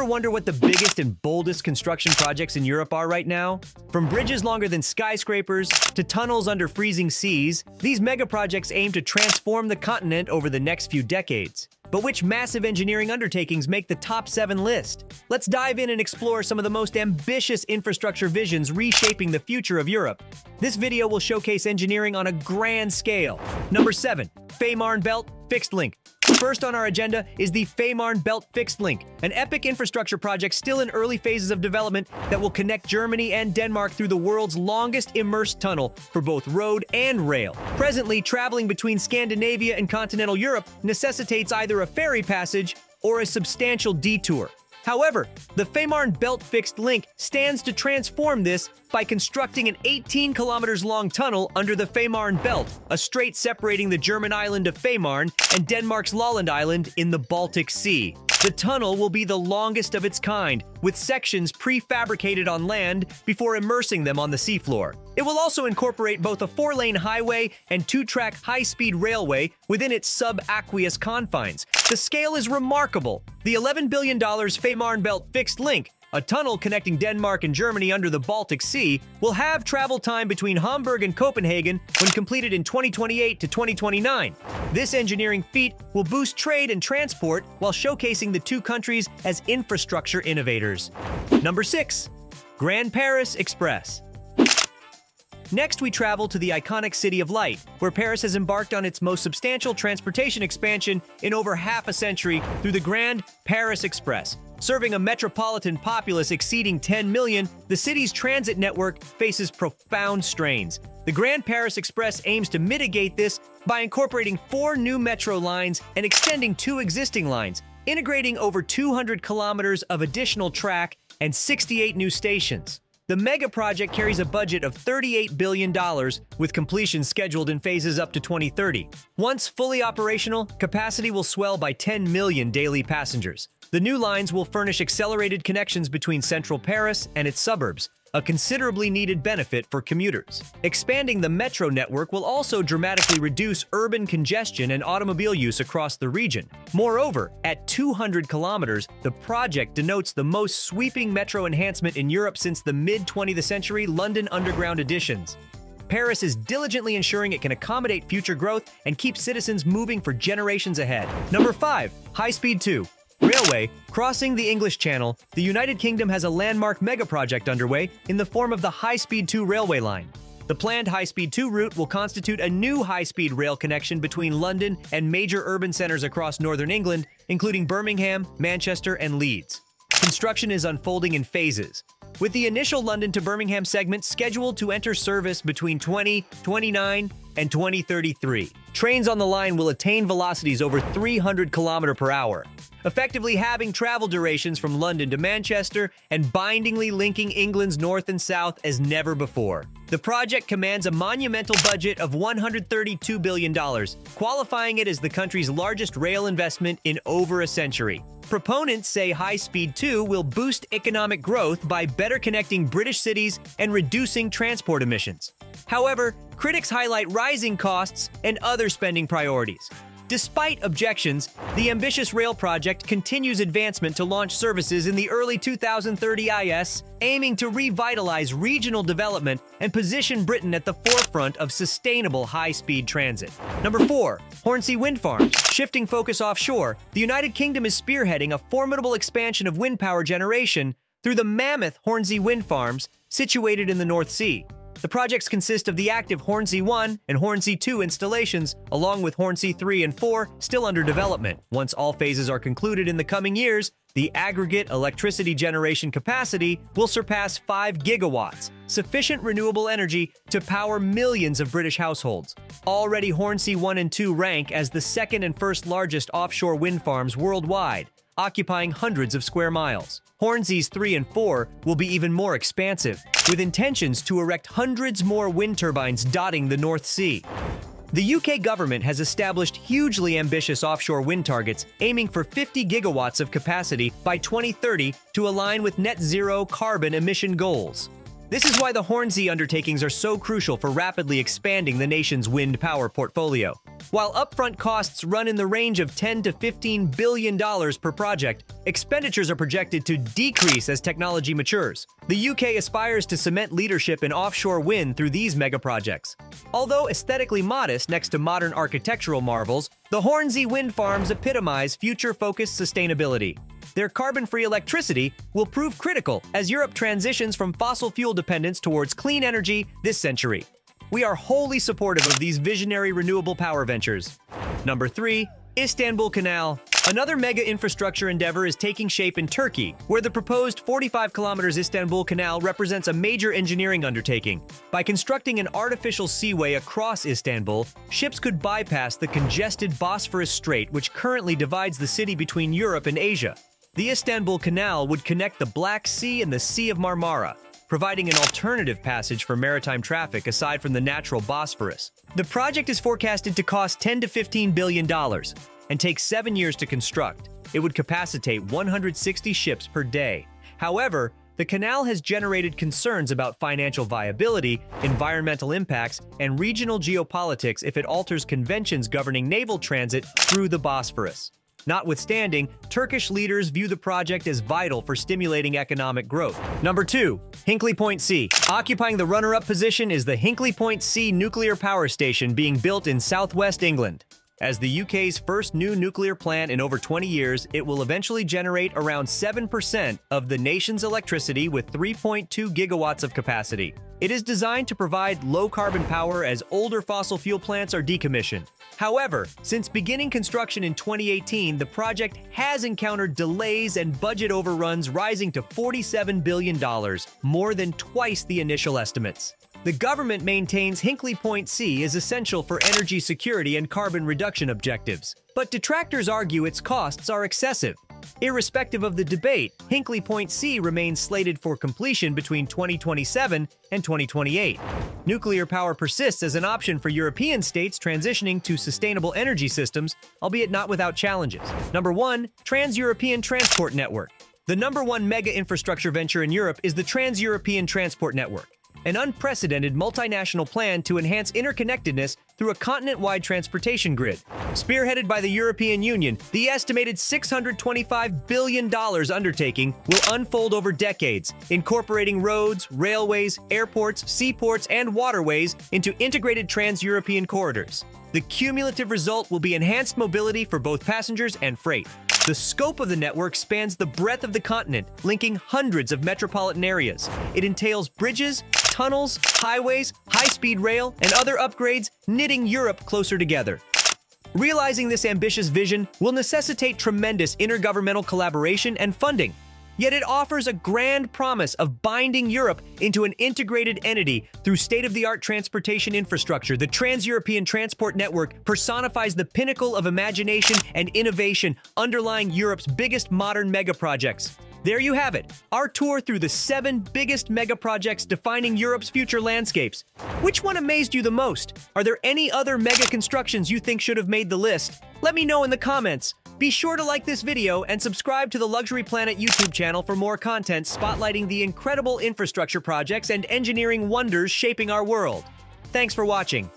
ever wonder what the biggest and boldest construction projects in Europe are right now? From bridges longer than skyscrapers to tunnels under freezing seas, these mega projects aim to transform the continent over the next few decades. But which massive engineering undertakings make the top seven list? Let's dive in and explore some of the most ambitious infrastructure visions reshaping the future of Europe. This video will showcase engineering on a grand scale. Number 7. Fehmarn Belt Fixed Link First on our agenda is the Fehmarn Belt Fixed Link, an epic infrastructure project still in early phases of development that will connect Germany and Denmark through the world's longest immersed tunnel for both road and rail. Presently, traveling between Scandinavia and continental Europe necessitates either a ferry passage or a substantial detour. However, the Fehmarn Belt Fixed Link stands to transform this by constructing an 18 kilometers long tunnel under the Fehmarn Belt, a strait separating the German island of Fehmarn and Denmark's Lolland Island in the Baltic Sea. The tunnel will be the longest of its kind, with sections prefabricated on land before immersing them on the seafloor. It will also incorporate both a four-lane highway and two-track high-speed railway within its subaqueous confines. The scale is remarkable. The $11 billion Fehmarn Belt Fixed Link a tunnel connecting Denmark and Germany under the Baltic Sea will have travel time between Hamburg and Copenhagen when completed in 2028 to 2029. This engineering feat will boost trade and transport while showcasing the two countries as infrastructure innovators. Number 6. Grand Paris Express Next, we travel to the iconic City of Light, where Paris has embarked on its most substantial transportation expansion in over half a century through the Grand Paris Express, Serving a metropolitan populace exceeding 10 million, the city's transit network faces profound strains. The Grand Paris Express aims to mitigate this by incorporating four new metro lines and extending two existing lines, integrating over 200 kilometers of additional track and 68 new stations. The mega project carries a budget of $38 billion, with completion scheduled in phases up to 2030. Once fully operational, capacity will swell by 10 million daily passengers. The new lines will furnish accelerated connections between central Paris and its suburbs, a considerably needed benefit for commuters. Expanding the metro network will also dramatically reduce urban congestion and automobile use across the region. Moreover, at 200 kilometers, the project denotes the most sweeping metro enhancement in Europe since the mid-20th century London Underground editions. Paris is diligently ensuring it can accommodate future growth and keep citizens moving for generations ahead. Number 5. High Speed 2 Railway, crossing the English Channel, the United Kingdom has a landmark mega project underway in the form of the High Speed 2 railway line. The planned High Speed 2 route will constitute a new high-speed rail connection between London and major urban centers across northern England, including Birmingham, Manchester, and Leeds. Construction is unfolding in phases, with the initial London to Birmingham segment scheduled to enter service between 2029 and 2033. Trains on the line will attain velocities over 300 km per hour, effectively halving travel durations from London to Manchester and bindingly linking England's north and south as never before. The project commands a monumental budget of $132 billion, qualifying it as the country's largest rail investment in over a century. Proponents say High Speed 2 will boost economic growth by better connecting British cities and reducing transport emissions. However, critics highlight rising costs and other spending priorities. Despite objections, the ambitious rail project continues advancement to launch services in the early 2030 IS, aiming to revitalize regional development and position Britain at the forefront of sustainable high-speed transit. Number 4. Hornsea Wind Farms. Shifting focus offshore, the United Kingdom is spearheading a formidable expansion of wind power generation through the mammoth Hornsea Wind Farms situated in the North Sea. The projects consist of the active Hornsea 1 and Hornsea 2 installations, along with Hornsea 3 and 4 still under development. Once all phases are concluded in the coming years, the aggregate electricity generation capacity will surpass 5 gigawatts, sufficient renewable energy to power millions of British households. Already Hornsea 1 and 2 rank as the second and first largest offshore wind farms worldwide, occupying hundreds of square miles. Hornsea's 3 and 4 will be even more expansive, with intentions to erect hundreds more wind turbines dotting the North Sea. The UK government has established hugely ambitious offshore wind targets, aiming for 50 gigawatts of capacity by 2030 to align with net zero carbon emission goals. This is why the Hornsea undertakings are so crucial for rapidly expanding the nation's wind power portfolio. While upfront costs run in the range of 10 to 15 billion dollars per project, expenditures are projected to decrease as technology matures. The UK aspires to cement leadership in offshore wind through these mega projects. Although aesthetically modest next to modern architectural marvels, the Hornsea wind farms epitomize future-focused sustainability. Their carbon-free electricity will prove critical as Europe transitions from fossil fuel dependence towards clean energy this century. We are wholly supportive of these visionary renewable power ventures. Number 3. Istanbul Canal. Another mega infrastructure endeavor is taking shape in Turkey, where the proposed 45 kilometers Istanbul Canal represents a major engineering undertaking. By constructing an artificial seaway across Istanbul, ships could bypass the congested Bosphorus Strait which currently divides the city between Europe and Asia. The Istanbul Canal would connect the Black Sea and the Sea of Marmara, providing an alternative passage for maritime traffic aside from the natural Bosphorus. The project is forecasted to cost 10 to 15 billion dollars and take seven years to construct. It would capacitate 160 ships per day. However, the canal has generated concerns about financial viability, environmental impacts, and regional geopolitics if it alters conventions governing naval transit through the Bosphorus. Notwithstanding, Turkish leaders view the project as vital for stimulating economic growth. Number 2. Hinkley Point C. Occupying the runner-up position is the Hinkley Point C nuclear power station being built in southwest England. As the UK's first new nuclear plant in over 20 years, it will eventually generate around 7% of the nation's electricity with 3.2 gigawatts of capacity. It is designed to provide low-carbon power as older fossil fuel plants are decommissioned. However, since beginning construction in 2018, the project has encountered delays and budget overruns rising to $47 billion, more than twice the initial estimates. The government maintains Hinkley Point C is essential for energy security and carbon reduction objectives, but detractors argue its costs are excessive. Irrespective of the debate, Hinkley Point C remains slated for completion between 2027 and 2028. Nuclear power persists as an option for European states transitioning to sustainable energy systems, albeit not without challenges. Number 1. Trans-European Transport Network The number one mega infrastructure venture in Europe is the Trans-European Transport Network an unprecedented multinational plan to enhance interconnectedness through a continent-wide transportation grid. Spearheaded by the European Union, the estimated $625 billion undertaking will unfold over decades, incorporating roads, railways, airports, seaports, and waterways into integrated trans-European corridors. The cumulative result will be enhanced mobility for both passengers and freight. The scope of the network spans the breadth of the continent, linking hundreds of metropolitan areas. It entails bridges, tunnels, highways, high-speed rail, and other upgrades, knitting Europe closer together. Realizing this ambitious vision will necessitate tremendous intergovernmental collaboration and funding, Yet it offers a grand promise of binding Europe into an integrated entity through state-of-the-art transportation infrastructure. The Trans-European Transport Network personifies the pinnacle of imagination and innovation underlying Europe's biggest modern megaprojects. There you have it, our tour through the seven biggest mega projects defining Europe's future landscapes. Which one amazed you the most? Are there any other mega constructions you think should have made the list? Let me know in the comments. Be sure to like this video and subscribe to the Luxury Planet YouTube channel for more content spotlighting the incredible infrastructure projects and engineering wonders shaping our world. Thanks for watching.